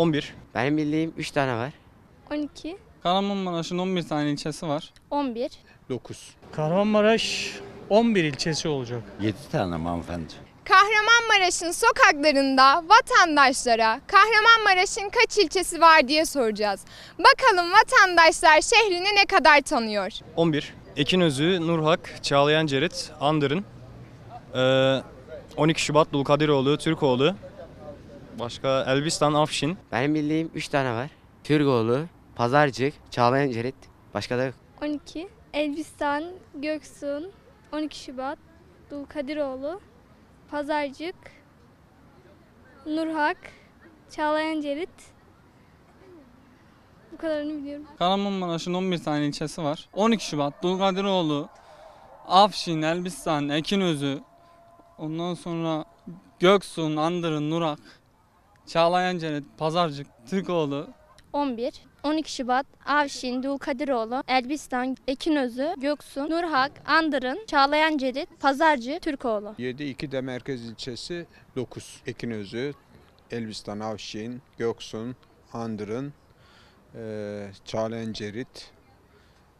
11. Benim bildiğim 3 tane var. 12, Kahramanmaraş'ın 11 tane ilçesi var. 11, 9. Kahramanmaraş 11 ilçesi olacak. 7 tane hanımefendi. Kahramanmaraş'ın sokaklarında vatandaşlara Kahramanmaraş'ın kaç ilçesi var diye soracağız. Bakalım vatandaşlar şehrini ne kadar tanıyor? 11. Ekinözü, Nurhak, Çağlayan Cerit, Andırın. Ee, 12 Şubat Dulkadiroğlu, Türkoğlu. Başka Elbistan, Afşin. Benim bildiğim 3 tane var. Türkoğlu, Pazarcık, Çağlayan Cerit. Başka da yok. 12, Elbistan, Göksun, 12 Şubat, Dulkadiroğlu, Pazarcık, Nurhak, Çağlayan Cerit. Bu kadarını biliyorum. Kahramanmaraş'ın 11 tane ilçesi var. 12 Şubat, Dulkadiroğlu, Afşin, Elbistan, Ekinözü, ondan sonra Göksun, Andırın, Nurak, Çağlayan Cerit, Pazarcık, Türkoğlu, 11, 12 Şubat, Avşin, Dulkadiroğlu, Elbistan, Ekinözü, Göksun, Nurhak, Andırın, Çağlayan Cerit, Pazarcı, Türkoğlu. 7 2 de merkez ilçesi 9. Ekinözü, Elbistan, Avşin, Göksun, Andırın, eee Çağlayan Cerit,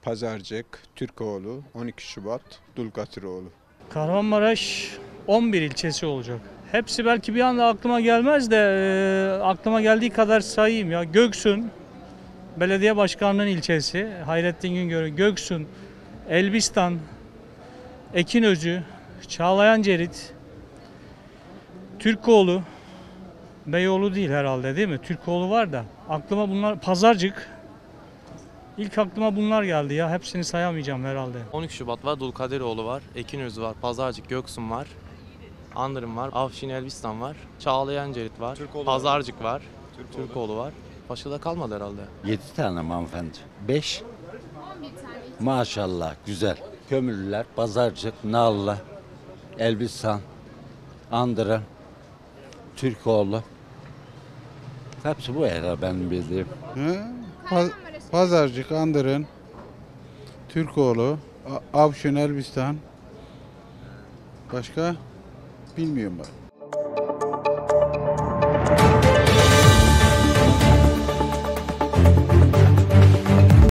Pazarcık, Türkoğlu, 12 Şubat, Dulgatiroğlu. Kahramanmaraş 11 ilçesi olacak. Hepsi belki bir anda aklıma gelmez de e, aklıma geldiği kadar sayayım ya. Göksun, Belediye Başkanlığı'nın ilçesi, Hayrettin Güngör, Göksun, Elbistan, Ekinözü, Çağlayan Cerit, Türkoğlu, Beyoğlu değil herhalde değil mi? Türkoğlu var da. Aklıma bunlar, Pazarcık. İlk aklıma bunlar geldi ya. Hepsini sayamayacağım herhalde. 12 Şubat var, Dulkadiroğlu var, Ekinözü var, Pazarcık, Göksun var, Andırın var, Afşin Elbistan var, Çağlayan Cerit var, Pazarcık var, Türkoğlu var. Başka da kalmadı herhalde. 7 tane hanımefendi. 5. Maşallah güzel. Kömürlüler, Pazarcık, Nallı, Elbistan, Andıra, Türkoğlu. Hepsi bu herhalde benim bildiğim. Pazarcık, Andırın, Türkoğlu, A- Avşin, Elbistan. Başka? Bilmiyorum ben.